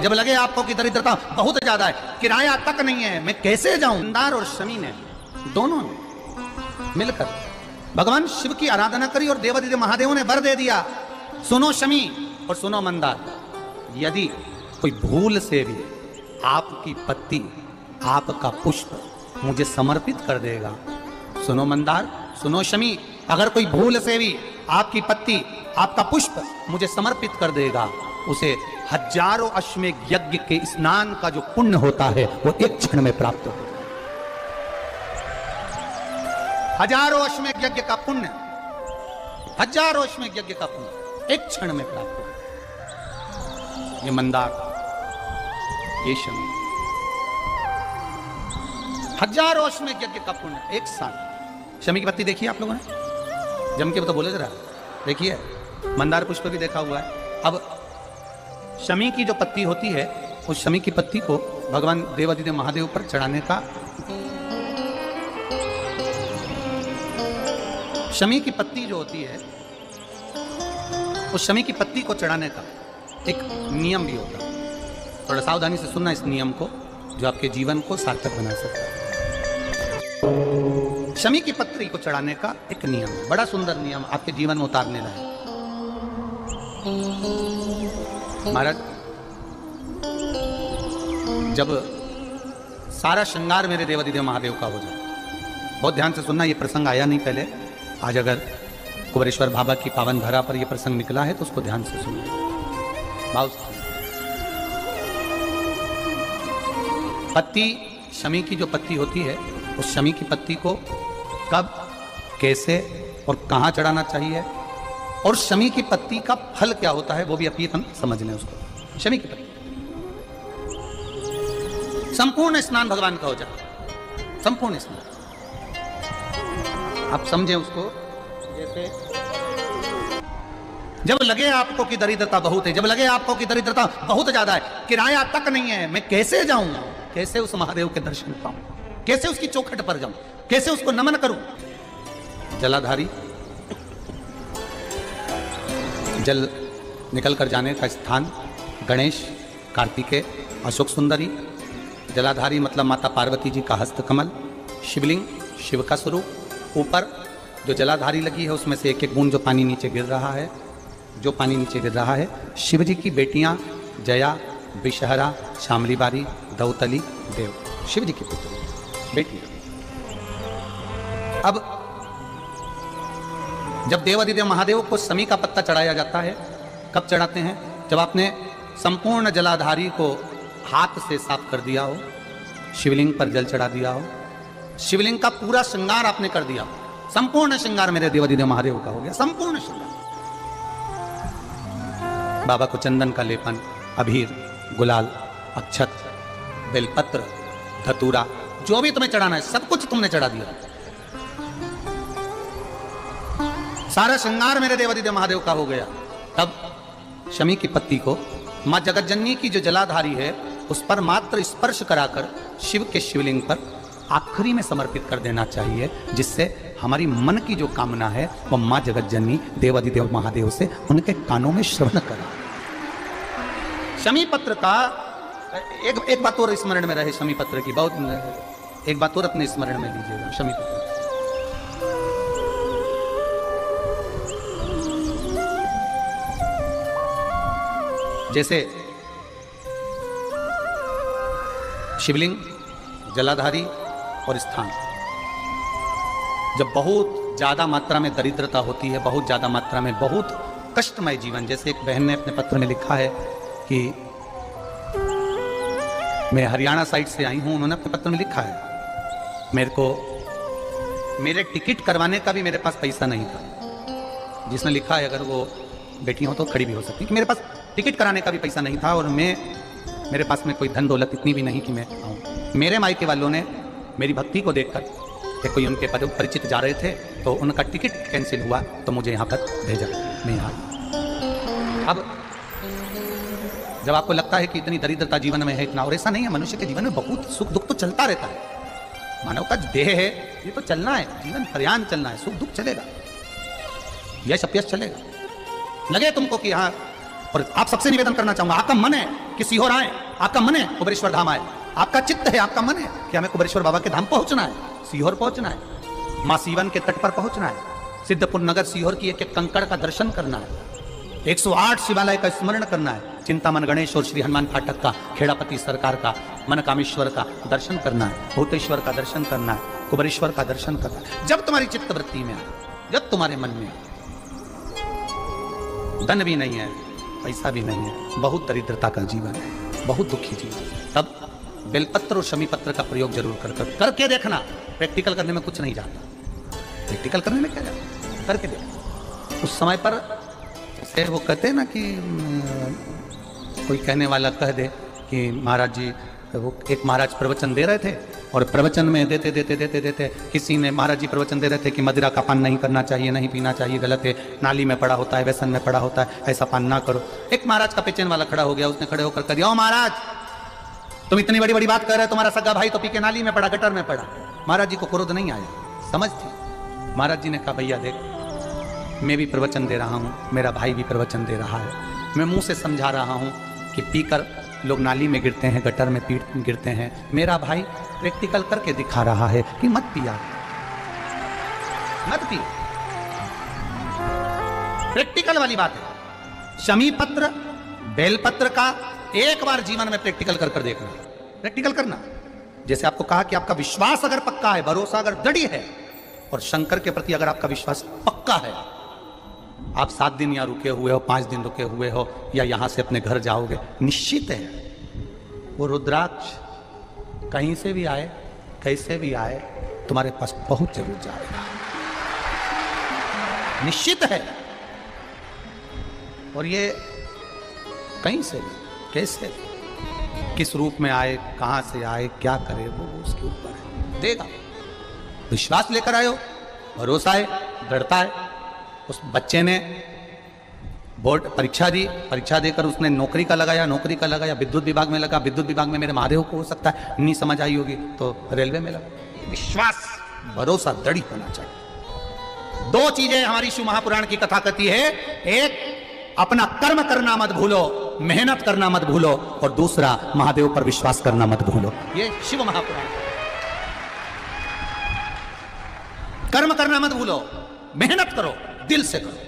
जब लगे आपको कि दरिद्रता बहुत ज़्यादा है किराया तक नहीं है मैं कैसे जाऊँ? मंदार और शमी ने दोनों ने मिलकर भगवान शिव की आराधना करी और देवादित्य महादेव ने वर दे दिया। सुनो शमी और सुनो मंदार यदि कोई भूल से भी आपकी पत्ती आपका पुष्प मुझे समर्पित कर देगा सुनो मंदार सुनो शमी अगर कोई भूल से भी आपकी पत्ती आपका पुष्प मुझे समर्पित कर देगा उसे हज़ारों अश्वमेघ यज्ञ के स्नान का जो पुण्य होता है, वो एक क्षण में प्राप्त होगा हज़ारों अश्वमेघ यज्ञ का पुण्य, हज़ारों अश्वमेघ यज्ञ का पुण्य, एक क्षण में प्राप्त होगा ये मंदार, ये शमी। हज़ारों अश्वमेघ यज्ञ का पुण्य, एक साथ शमी की पत्ती देखिए आप लोगों ने? जम के तो बोले जरा। देखिए, मंदार पुष्प भी देखा हुआ है। अब शमी की जो पत्ती होती है, उस शमी की पत्ती को भगवान देवादित्य महादेव पर चढ़ाने का शमी की पत्ती जो होती है, उस शमी की पत्ती को चढ़ाने का एक नियम भी होता है। थोड़ा सावधानी से सुनना इस नियम को, जो आपके जीवन को सार्थक बना सकता है। शमी की पत्री को चढ़ाने का एक नियम है। बड़ा सुंदर नियम आपके जीवन में उतारने लायक। महाराज, जब सारा श्रृंगार मेरे देवादिदेव महादेव का हो जाए, बहुत ध्यान से सुनना, ये प्रसंग आया नहीं पहले। आज अगर कुबरेश्वर बाबा की पावन धरा पर ये प्रसंग निकला है तो उसको ध्यान से सुनिए। भाव पत्ती, शमी की जो पत्ती होती है, उस शमी की पत्ती को कब, कैसे और कहाँ चढ़ाना चाहिए? और शमी की पत्ती का फल क्या होता है, वो भी अभी हम समझ लें उसको। शमी की पत्ती। संपूर्ण स्नान भगवान का हो जाए। संपूर्ण स्नान। आप समझे उसको। जैसे जब लगे आपको कि दरिद्रता बहुत है, जब लगे आपको कि दरिद्रता बहुत ज़्यादा है, किराया तक नहीं है, मैं कैसे जाऊँगा? कैसे उस महादेव के दर्शन पाऊँ? कैसे उसकी चौखट पर जाऊँ? कैसे उसको नमन करूँ? जलाधारी जल निकल कर जाने का स्थान गणेश, कार्तिकेय, अशोक सुंदरी, जलाधारी मतलब माता पार्वती जी का हस्तकमल शिवलिंग, शिव का स्वरूप, ऊपर जो जलाधारी लगी है उसमें से एक एक बूंद जो पानी नीचे गिर रहा है, जो पानी नीचे गिर रहा है। शिव जी की बेटियाँ जया, विषहरा शामली बारी दौतली, देव शिव जी की पुत्री, बेटियाँ। अब जब देवादिदेव महादेव को समी का पत्ता चढ़ाया जाता है, कब चढ़ाते हैं? जब आपने संपूर्ण जलाधारी को हाथ से साफ़ कर दिया हो, शिवलिंग पर जल चढ़ा दिया हो, शिवलिंग का पूरा श्रृंगार आपने कर दिया हो, संपूर्ण श्रृंगार मेरे देवादिदेव महादेव का हो गया, संपूर्ण श्रृंगार। बाबा को चंदन का लेपन अभीर गुलाल, अक्षत, बेलपत्र, धतूरा, जो भी तुम्हें चढ़ाना है, सब कुछ तुमने चढ़ा दिया। सारा श्रृंगार मेरे देवादिदेव महादेव का हो गया। तब शमी की पत्ती को, माँ जगतजननी की जो जलाधारी है, उस पर मात्र स्पर्श कराकर शिव के शिवलिंग पर आखिरी में समर्पित कर देना चाहिए, जिससे हमारी मन की जो कामना है वह माँ जगतजननी देवादिदेव महादेव से उनके कानों में श्रवण करा। शमी पत्र का, एक एक बात और स्मरण में रहे, शमी पत्र की। बहुत, एक बात और अपने स्मरण में लीजिएगा, शमी पत्र। जैसे शिवलिंग, जलाधारी और स्थान। जब बहुत ज़्यादा मात्रा में दरिद्रता होती है, बहुत ज़्यादा मात्रा में बहुत कष्टमय जीवन, जैसे एक बहन ने अपने पत्र में लिखा है कि मैं हरियाणा साइड से आई हूँ, उन्होंने अपने पत्र में लिखा है, मेरे को मेरे टिकट करवाने का भी मेरे पास पैसा नहीं था। जिसने लिखा है, अगर वो बेटी हो तो खड़ी भी हो सकती कि मेरे पास टिकट कराने का भी पैसा नहीं था और मैं, मेरे पास में कोई धन दौलत इतनी भी नहीं कि मैं आऊँ। मेरे मायके वालों ने मेरी भक्ति को देखकर कि कोई उनके पद परिचित जा रहे थे तो उनका टिकट कैंसिल हुआ तो मुझे यहाँ पर भेजा। मैं यहाँ। अब, जब आपको लगता है कि इतनी दरिद्रता जीवन में है इतना, और ऐसा नहीं है, मनुष्य के जीवन में बहुत सुख दुख तो चलता रहता है। मानव का देह है, ये तो चलना है, जीवन पर्यान चलना है, सुख दुख चलेगा। यश अपयश चलेगा। लगे तुमको कि हाँ और आप सबसे निवेदन करना चाहूँगा, आपका मन है कि सीहोर आए, आपका मन है कुबेरेश्वर धाम आए, आपका चित्त है, आपका मन है कि हमें कुबेरेश्वर बाबा के धाम पहुँचना है, सीहोर पहुँचना है, माँ सीवन के तट पर पहुँचना है, सिद्धपुर नगर सीहोर की एक एक कंकड़ का दर्शन करना है 108 शिवालय का स्मरण करना है, चिंतामन गणेश और श्री हनुमान फाटक का, खेड़ापति सरकार का मन कामेश्वर का दर्शन करना है, भूतेश्वर का दर्शन करना है, कुबरेश्वर का दर्शन करना है। जब तुम्हारी चित्त वृत्ति में आए जब तुम्हारे मन में धन भी नहीं है पैसा भी नहीं है। बहुत दरिद्रता का जीवन है। बहुत दुखी जीवन तब बेलपत्र और शमी पत्र का प्रयोग ज़रूर कर कर, करके देखना। प्रैक्टिकल करने में कुछ नहीं जाता। प्रैक्टिकल करने में क्या जाता करके देखना। उस समय पर से वो कहते हैं ना कि कोई कहने वाला कह दे कि महाराज जी वो एक महाराज प्रवचन दे रहे थे और प्रवचन में देते देते देते देते किसी ने महाराज जी प्रवचन दे रहे थे कि मदिरा का पान नहीं करना चाहिए, नहीं पीना चाहिए, गलत है, नाली में पड़ा होता है, व्यसन में पड़ा होता है, ऐसा पान ना करो। एक महाराज का पेचेन वाला खड़ा हो गया, उसने खड़े होकर कह दिया, "ओ महाराज, तुम इतनी बड़ी बड़ी बात कर रहे हो, तुम्हारा सगा भाई तो पी के नाली में पड़ा, गटर में पड़ा। महाराज जी को क्रोध नहीं आया, समझ थी। महाराज जी ने कहा, भैया, देख, मैं भी प्रवचन दे रहा हूँ, मेरा भाई भी प्रवचन दे रहा है। मैं मुँह से समझा रहा हूँ कि पीकर लोग नाली में गिरते हैं, गटर में पीट गिरते हैं। मेरा भाई प्रैक्टिकल करके दिखा रहा है कि मत पिया। मत पी प्रैक्टिकल वाली बात है। शमी पत्र बेलपत्र का एक बार जीवन में प्रैक्टिकल कर कर देखना। प्रैक्टिकल करना। जैसे आपको कहा कि आपका विश्वास अगर पक्का है, भरोसा अगर दृढ़ है, और शंकर के प्रति अगर आपका विश्वास पक्का है आप सात दिन यहाँ रुके हुए हो, पाँच दिन रुके हुए हो, या यहाँ से अपने घर जाओगे? निश्चित है। वो रुद्राक्ष कहीं से भी आए, कैसे भी आए, तुम्हारे पास बहुत ज़रूर जाएगा। निश्चित है। और ये कहीं से भी, कैसे भी, किस रूप में आए, कहाँ से आए, क्या करे वो वो उसके ऊपर है। देगा। विश्वास लेकर आयो, भरोसा है, दृढ़ता है। उस बच्चे ने बोर्ड परीक्षा दी परीक्षा देकर उसने नौकरी का लगाया नौकरी का लगाया विद्युत विभाग में लगा विद्युत विभाग में मेरे महादेव को हो सकता है नहीं समझ आई होगी तो रेलवे में लगा। विश्वास। भरोसा दृढ़ होना चाहिए। दो चीज़ें हमारी शिव महापुराण की कथा कहती है एक अपना कर्म करना मत भूलो मेहनत करना मत भूलो और दूसरा महादेव पर विश्वास करना मत भूलो। ये शिव महापुराण। कर्म करना मत भूलो मेहनत करो दिल से करो।